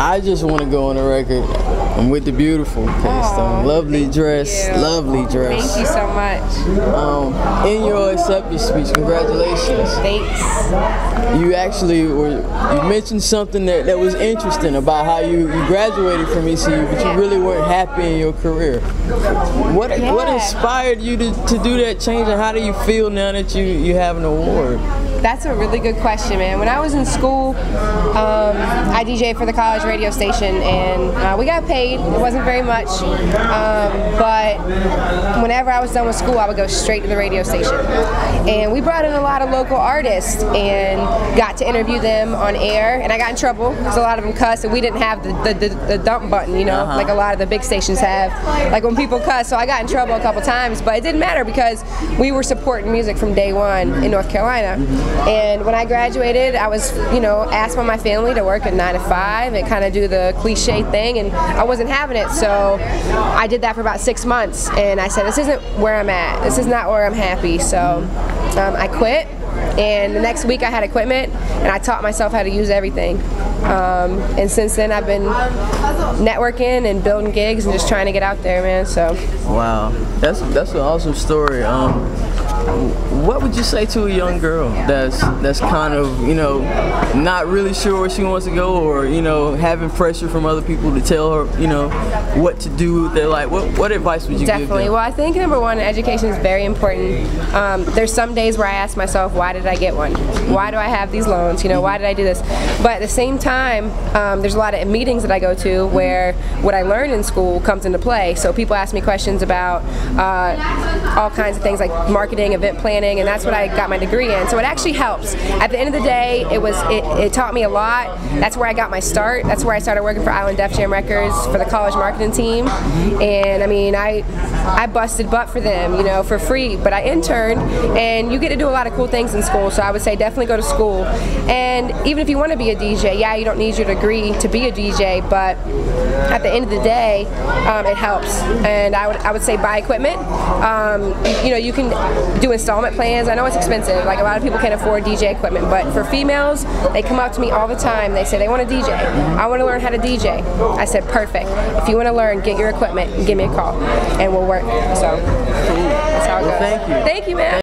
I just want to go on the record. I'm with the beautiful K Lovely dress, lovely dress. Thank you so much. Um, in your acceptance speech, congratulations. Thanks. You actually were you mentioned something that, that was interesting about how you, you graduated from ECU, but you really weren't happy in your career. What what inspired you to, to do that change, and how do you feel now that you, you have an award? That's a really good question, man. When I was in school, um, I DJ for the college radio station, and uh, we got paid. It wasn't very much, um, but whenever I was done with school, I would go straight to the radio station. And we brought in a lot of local artists and got to interview them on air. And I got in trouble because a lot of them cussed, and we didn't have the, the, the, the dump button, you know, Uh-huh. like a lot of the big stations have. Like when people cuss, so I got in trouble a couple times, but it didn't matter because we were supporting music from day one in North Carolina. And when I graduated, I was, you know, asked by my family to work at nine to five and kind of do the cliche thing, and I wasn't having it. So I did that for about six months, and I said, this isn't where I'm at. This is not where I'm happy. So um, I quit. And the next week I had equipment, and I taught myself how to use everything. Um, and since then I've been networking and building gigs and just trying to get out there, man. So Wow, that's that's an awesome story. Um, what would you say to a young girl that's that's kind of you know not really sure where she wants to go, or you know having pressure from other people to tell her you know what to do with their life? What what advice would you give Definitely. Well, I think number one, education is very important. Um, there's some days where I ask myself, why did I get one? Why do I have these loans? You know, why did I do this? But at the same time, um, there's a lot of meetings that I go to where what I learned in school comes into play. So people ask me questions about uh, all kinds of things like marketing, event planning, and that's what I got my degree in. So it actually helps. At the end of the day, it was it, it taught me a lot. That's where I got my start. That's where I started working for Island Def Jam Records for the college marketing team. And I mean, I I busted butt for them, you know, for free. But I interned, and you get to do a lot of cool things in school. So I would say definitely go to school. And even if you want to be a DJ, yeah, you don't need your degree to be a DJ, but at the end of the day, um, it helps. And I would I would say buy equipment. Um, you know, you can do installment plans. I know it's expensive. Like a lot of people can't afford DJ equipment, but for females, they come up to me all the time. They say they want to DJ. I want to learn how to DJ. I said perfect. If you want to learn, get your equipment give me a call, and we'll work. So that's how it Well, thank you. Thank you, man.